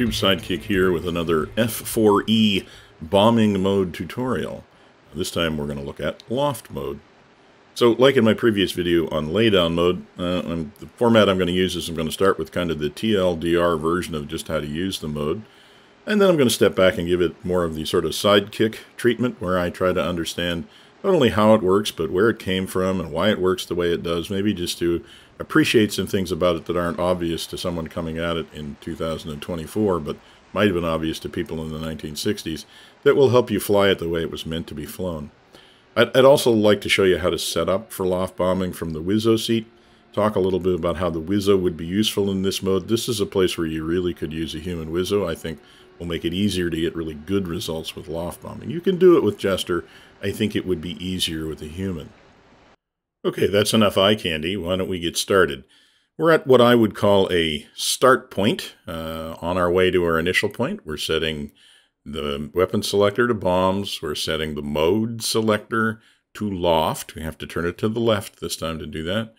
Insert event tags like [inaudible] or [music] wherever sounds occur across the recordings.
YouTube Sidekick here with another F4E bombing mode tutorial. This time we're going to look at loft mode. So, like in my previous video on laydown mode, uh, the format I'm going to use is I'm going to start with kind of the TLDR version of just how to use the mode. And then I'm going to step back and give it more of the sort of sidekick treatment where I try to understand not only how it works, but where it came from and why it works the way it does, maybe just to appreciate some things about it that aren't obvious to someone coming at it in 2024, but might have been obvious to people in the 1960s, that will help you fly it the way it was meant to be flown. I'd, I'd also like to show you how to set up for loft bombing from the Wizzo seat, talk a little bit about how the Wizzo would be useful in this mode. This is a place where you really could use a human Wizzo. I think will make it easier to get really good results with loft bombing. You can do it with Jester. I think it would be easier with a human. Okay, that's enough eye candy. Why don't we get started? We're at what I would call a start point uh, on our way to our initial point. We're setting the weapon selector to bombs. We're setting the mode selector to loft. We have to turn it to the left this time to do that.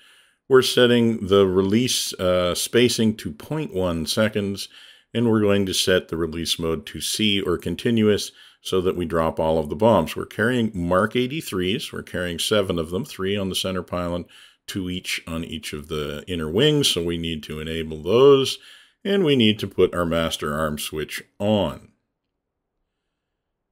We're setting the release uh, spacing to 0.1 seconds, and we're going to set the release mode to C or continuous so that we drop all of the bombs. We're carrying Mark 83s. We're carrying seven of them, three on the center pylon, two each on each of the inner wings. So we need to enable those. And we need to put our master arm switch on.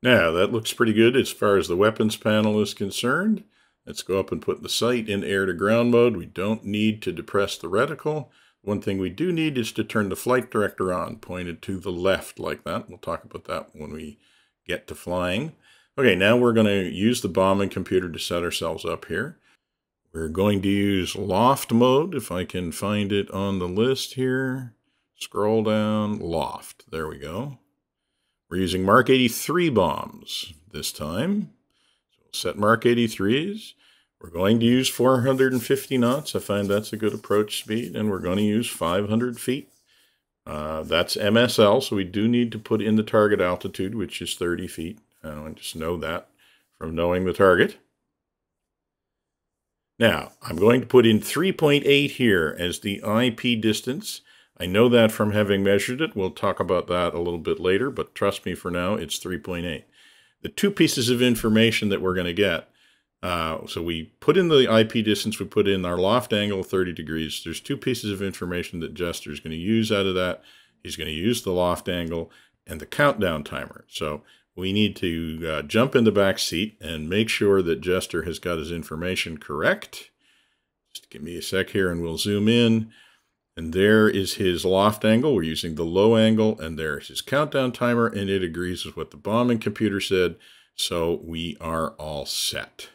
Now, that looks pretty good as far as the weapons panel is concerned. Let's go up and put the sight in air to ground mode. We don't need to depress the reticle. One thing we do need is to turn the flight director on, pointed to the left like that. We'll talk about that when we get to flying. Okay, now we're going to use the bombing computer to set ourselves up here. We're going to use loft mode, if I can find it on the list here. Scroll down, loft. There we go. We're using Mark 83 bombs this time. So we'll set Mark 83s. We're going to use 450 knots. I find that's a good approach speed. And we're going to use 500 feet. Uh, that's MSL, so we do need to put in the target altitude, which is 30 feet. I just know that from knowing the target. Now, I'm going to put in 3.8 here as the IP distance. I know that from having measured it. We'll talk about that a little bit later, but trust me for now, it's 3.8. The two pieces of information that we're going to get uh, so we put in the IP distance, we put in our loft angle 30 degrees. There's two pieces of information that Jester is going to use out of that. He's going to use the loft angle and the countdown timer. So we need to uh, jump in the back seat and make sure that Jester has got his information correct. Just give me a sec here and we'll zoom in. And there is his loft angle. We're using the low angle, and there's his countdown timer, and it agrees with what the bombing computer said. So we are all set.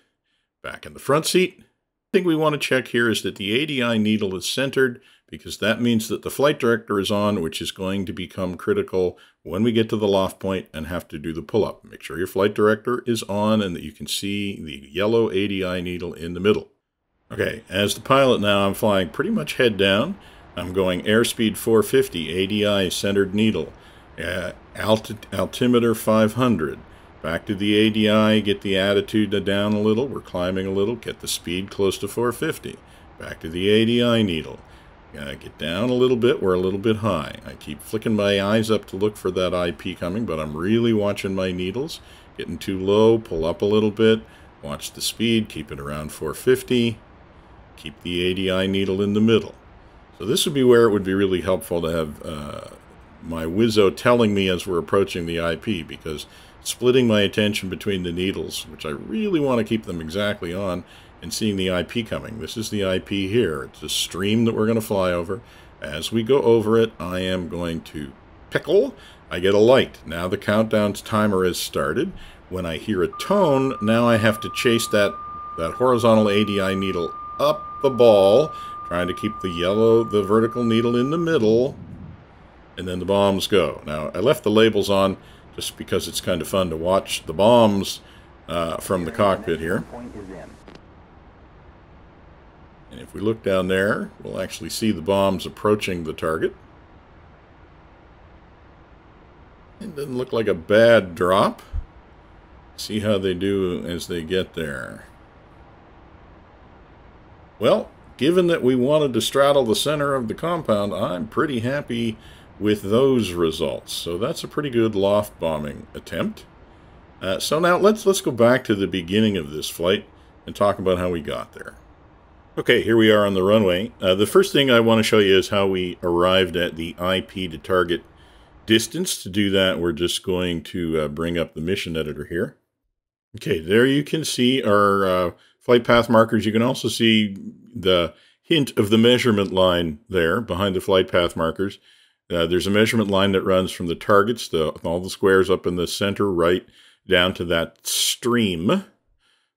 Back in the front seat, the thing we want to check here is that the ADI needle is centered because that means that the flight director is on, which is going to become critical when we get to the loft point and have to do the pull-up. Make sure your flight director is on and that you can see the yellow ADI needle in the middle. Okay, as the pilot now, I'm flying pretty much head down. I'm going airspeed 450, ADI centered needle, uh, altimeter 500. Back to the ADI, get the attitude down a little. We're climbing a little, get the speed close to 450. Back to the ADI needle. Gotta get down a little bit, we're a little bit high. I keep flicking my eyes up to look for that IP coming, but I'm really watching my needles. Getting too low, pull up a little bit. Watch the speed, keep it around 450. Keep the ADI needle in the middle. So this would be where it would be really helpful to have uh, my Wizzo telling me as we're approaching the IP, because splitting my attention between the needles, which I really want to keep them exactly on, and seeing the IP coming. This is the IP here. It's a stream that we're going to fly over. As we go over it, I am going to pickle. I get a light. Now the countdown timer has started. When I hear a tone, now I have to chase that, that horizontal ADI needle up the ball, trying to keep the yellow, the vertical needle in the middle, and then the bombs go. Now, I left the labels on just because it's kind of fun to watch the bombs uh, from the cockpit here. And if we look down there, we'll actually see the bombs approaching the target. It doesn't look like a bad drop. See how they do as they get there. Well, given that we wanted to straddle the center of the compound, I'm pretty happy with those results. So that's a pretty good loft bombing attempt. Uh, so now let's let's go back to the beginning of this flight and talk about how we got there. Okay, here we are on the runway. Uh, the first thing I want to show you is how we arrived at the IP to target distance. To do that, we're just going to uh, bring up the mission editor here. Okay, there you can see our uh, flight path markers. You can also see the hint of the measurement line there behind the flight path markers. Uh, there's a measurement line that runs from the targets, the, all the squares up in the center right, down to that stream,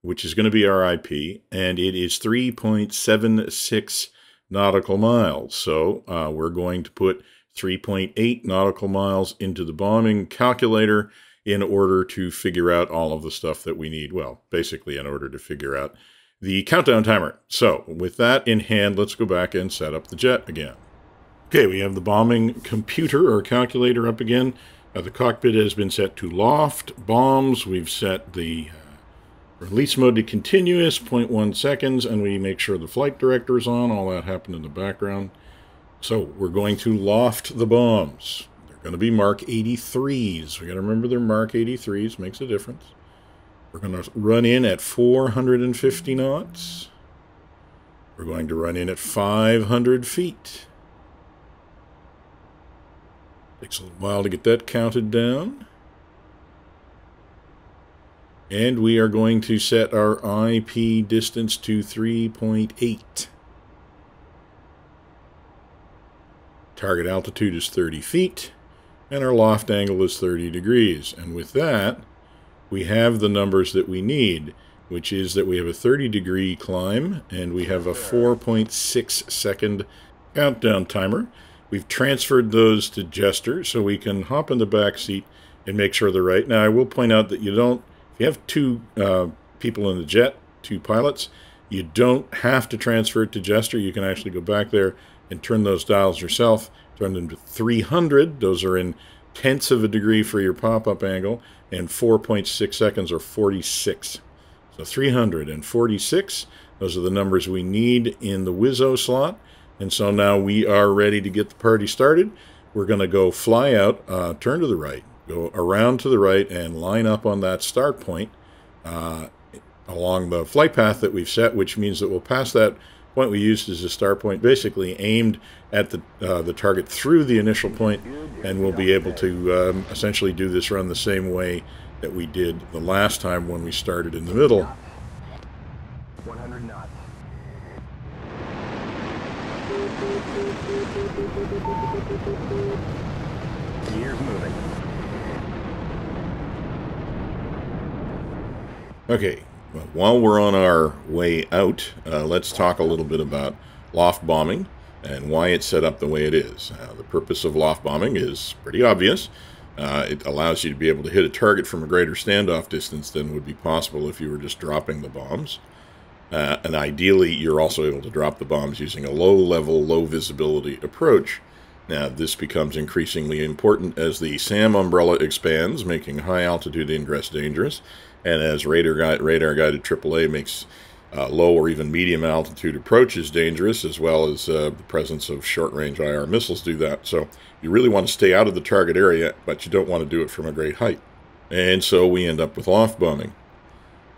which is going to be our IP, and it is 3.76 nautical miles. So uh, we're going to put 3.8 nautical miles into the bombing calculator in order to figure out all of the stuff that we need. Well, basically, in order to figure out the countdown timer. So, with that in hand, let's go back and set up the jet again. Okay, we have the bombing computer or calculator up again. Uh, the cockpit has been set to loft bombs. We've set the uh, release mode to continuous, 0.1 seconds, and we make sure the flight director is on. All that happened in the background. So we're going to loft the bombs They're going to be Mark 83s. We got to remember they're Mark 83s, makes a difference. We're going to run in at 450 knots. We're going to run in at 500 feet. Takes a little while to get that counted down. And we are going to set our IP distance to 3.8. Target altitude is 30 feet and our loft angle is 30 degrees. And with that, we have the numbers that we need, which is that we have a 30 degree climb and we have a 4.6 second countdown timer. We've transferred those to Jester so we can hop in the back seat and make sure they're right. Now, I will point out that you don't, if you have two uh, people in the jet, two pilots, you don't have to transfer it to Jester. You can actually go back there and turn those dials yourself turn them to 300. Those are in tenths of a degree for your pop-up angle, and 4.6 seconds or 46. So 346, those are the numbers we need in the Wizzo slot. And so now we are ready to get the party started. We're going to go fly out, uh, turn to the right, go around to the right, and line up on that start point uh, along the flight path that we've set, which means that we'll pass that point we used as a start point, basically aimed at the uh, the target through the initial point, and we'll be able to um, essentially do this run the same way that we did the last time when we started in the middle. 100 knots. Gears moving. Okay, well, while we're on our way out, uh, let's talk a little bit about loft bombing and why it's set up the way it is. Uh, the purpose of loft bombing is pretty obvious. Uh, it allows you to be able to hit a target from a greater standoff distance than would be possible if you were just dropping the bombs. Uh, and ideally, you're also able to drop the bombs using a low-level, low-visibility approach. Now, this becomes increasingly important as the SAM umbrella expands, making high-altitude ingress dangerous, and as radar, radar guided AAA makes uh, low or even medium altitude approaches dangerous, as well as uh, the presence of short range IR missiles do that. So you really want to stay out of the target area, but you don't want to do it from a great height. And so we end up with loft bombing.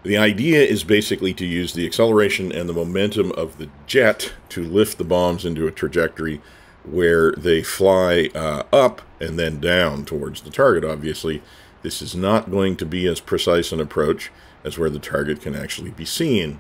The idea is basically to use the acceleration and the momentum of the jet to lift the bombs into a trajectory where they fly uh, up and then down towards the target, obviously, this is not going to be as precise an approach as where the target can actually be seen.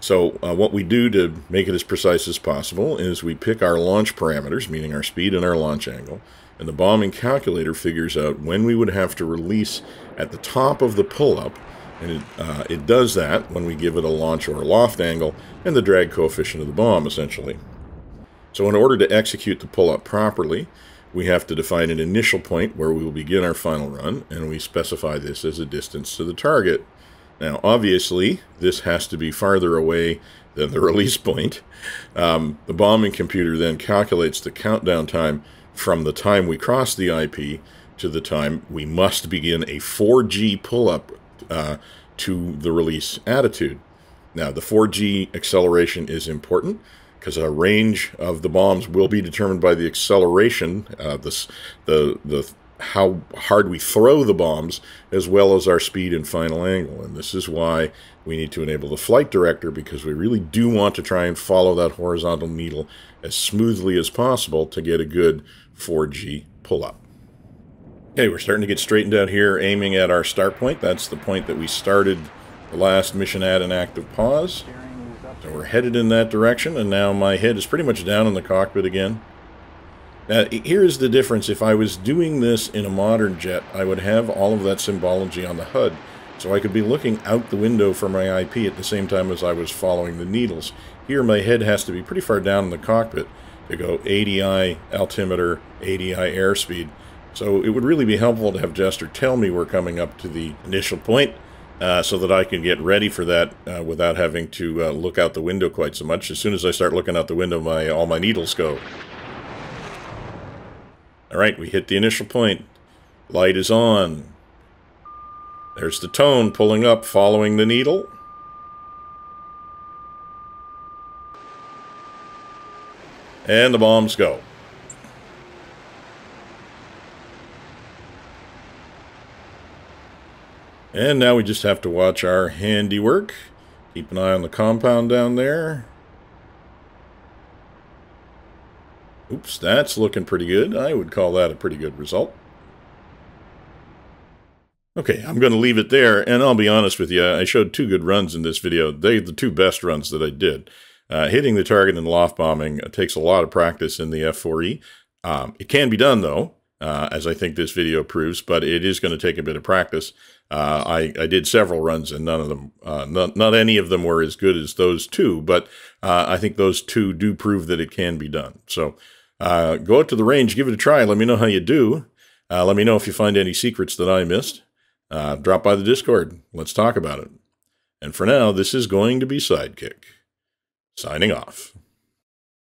So uh, what we do to make it as precise as possible is we pick our launch parameters, meaning our speed and our launch angle, and the bombing calculator figures out when we would have to release at the top of the pull-up, and it, uh, it does that when we give it a launch or a loft angle and the drag coefficient of the bomb, essentially. So in order to execute the pull-up properly, we have to define an initial point where we will begin our final run, and we specify this as a distance to the target. Now, obviously, this has to be farther away than the [laughs] release point. Um, the bombing computer then calculates the countdown time from the time we cross the IP to the time we must begin a 4G pull-up uh, to the release attitude. Now, the 4G acceleration is important because a range of the bombs will be determined by the acceleration, uh, this, the, the how hard we throw the bombs, as well as our speed and final angle. And this is why we need to enable the flight director, because we really do want to try and follow that horizontal needle as smoothly as possible to get a good 4G pull-up. Okay, we're starting to get straightened out here, aiming at our start point. That's the point that we started the last mission at an active pause. So we're headed in that direction, and now my head is pretty much down in the cockpit again. Now, here's the difference. If I was doing this in a modern jet, I would have all of that symbology on the HUD, so I could be looking out the window for my IP at the same time as I was following the needles. Here, my head has to be pretty far down in the cockpit to go ADI altimeter, ADI airspeed. So it would really be helpful to have Jester tell me we're coming up to the initial point, uh, so that I can get ready for that uh, without having to uh, look out the window quite so much. As soon as I start looking out the window, my all my needles go. All right, we hit the initial point. Light is on. There's the tone pulling up, following the needle. And the bombs go. And now we just have to watch our handiwork. Keep an eye on the compound down there. Oops, that's looking pretty good. I would call that a pretty good result. Okay, I'm going to leave it there, and I'll be honest with you, I showed two good runs in this video. They're the two best runs that I did. Uh, hitting the target and loft bombing takes a lot of practice in the F4E. Um, it can be done, though uh, as I think this video proves, but it is going to take a bit of practice. Uh, I, I did several runs and none of them, uh, not, not any of them were as good as those two, but uh, I think those two do prove that it can be done. So uh, go out to the range, give it a try. Let me know how you do. Uh, let me know if you find any secrets that I missed. drop by the Discord. Let's talk about it. And for now, this is going to be Sidekick. Signing off.